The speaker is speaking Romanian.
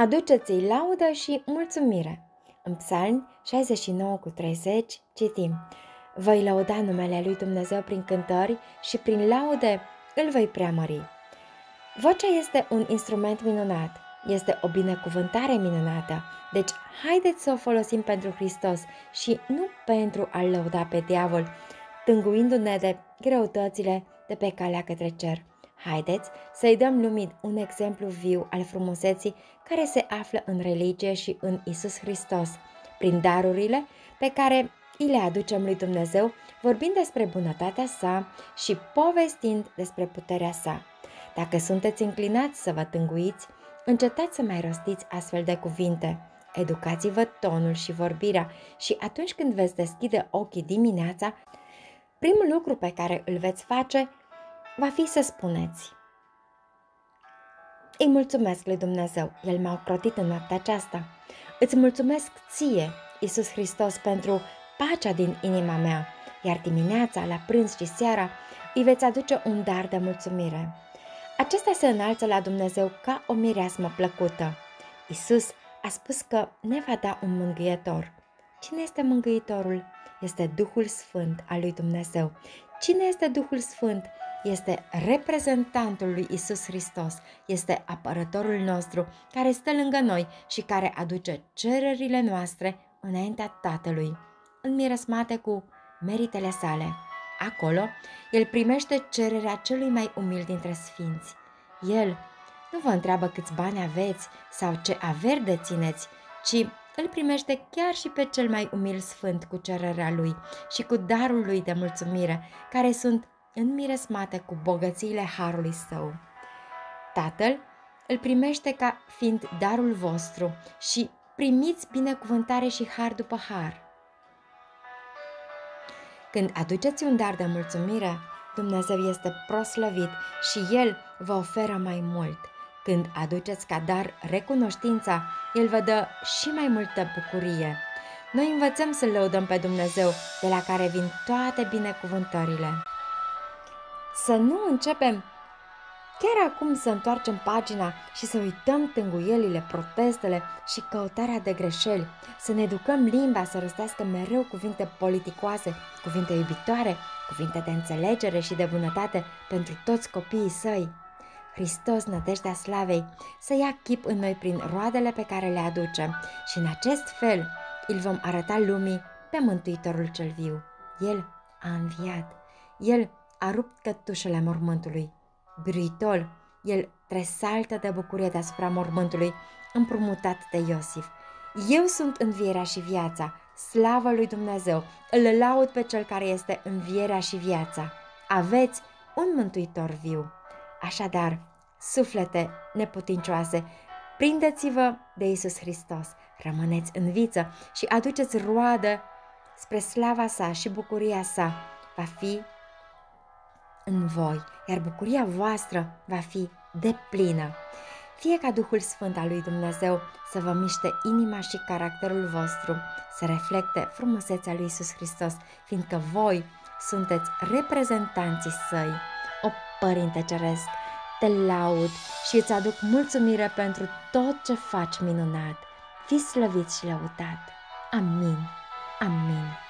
Aduceți-i laudă și mulțumire. În Psalmi 69 cu 30 citim Voi lauda numele lui Dumnezeu prin cântări și prin laude îl voi preamări. Vocea este un instrument minunat, este o binecuvântare minunată, deci haideți să o folosim pentru Hristos și nu pentru a-L lăuda pe diavol, tânguindu-ne de greutățile de pe calea către cer. Haideți să-i dăm lumii un exemplu viu al frumuseții care se află în religie și în Isus Hristos, prin darurile pe care îi le aducem lui Dumnezeu, vorbind despre bunătatea sa și povestind despre puterea sa. Dacă sunteți înclinați să vă tânguiți, încetați să mai rostiți astfel de cuvinte. Educați-vă tonul și vorbirea și atunci când veți deschide ochii dimineața, primul lucru pe care îl veți face va fi să spuneți Îi mulțumesc lui Dumnezeu, El m-a ocrotit în noaptea aceasta. Îți mulțumesc ție, Iisus Hristos, pentru pacea din inima mea, iar dimineața, la prânz și seara, îi veți aduce un dar de mulțumire. Acesta se înalță la Dumnezeu ca o mireasmă plăcută. Isus a spus că ne va da un mângâietor. Cine este mângâitorul? Este Duhul Sfânt al lui Dumnezeu. Cine este Duhul Sfânt? Este reprezentantul lui Isus Hristos, este apărătorul nostru care stă lângă noi și care aduce cererile noastre înaintea Tatălui, înmiresmate cu meritele sale. Acolo, el primește cererea celui mai umil dintre sfinți. El nu vă întreabă câți bani aveți sau ce averi dețineți, ci îl primește chiar și pe cel mai umil sfânt cu cererea lui și cu darul lui de mulțumire, care sunt înmiresmate cu bogățiile harului său. Tatăl îl primește ca fiind darul vostru și primiți binecuvântare și har după har. Când aduceți un dar de mulțumire, Dumnezeu este proslăvit și El vă oferă mai mult. Când aduceți ca dar recunoștința, El vă dă și mai multă bucurie. Noi învățăm să lăudăm pe Dumnezeu, de la care vin toate binecuvântările. Să nu începem chiar acum să întoarcem pagina și să uităm tânguielile, protestele și căutarea de greșeli, să ne educăm limba să răstească mereu cuvinte politicoase, cuvinte iubitoare, cuvinte de înțelegere și de bunătate pentru toți copiii săi. Hristos, nădejdea slavei, să ia chip în noi prin roadele pe care le aducem și în acest fel îl vom arăta lumii pe Mântuitorul cel viu. El a înviat. El a rupt cătușele mormântului. Biruitor, el tresaltă de bucurie deasupra mormântului, împrumutat de Iosif. Eu sunt învierea și viața, slavă lui Dumnezeu, îl laud pe cel care este învierea și viața. Aveți un mântuitor viu. Așadar, suflete neputincioase, prindeți-vă de Isus Hristos, rămâneți în viță și aduceți roadă spre slava sa și bucuria sa. Va fi în voi, iar bucuria voastră va fi de plină. Fie ca Duhul Sfânt al lui Dumnezeu să vă miște inima și caracterul vostru, să reflecte frumusețea lui Isus Hristos, fiindcă voi sunteți reprezentanții săi. O Părinte Ceresc, te laud și îți aduc mulțumire pentru tot ce faci minunat. Fii slăvit și lăudat. Amin. Amin.